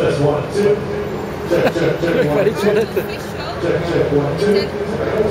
Just one, two. Check, check, check, one, two. Check, check, one, two.